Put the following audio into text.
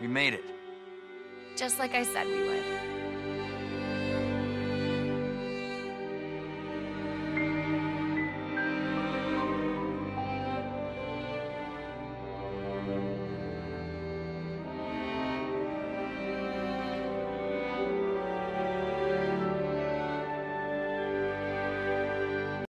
We made it. Just like I said we would.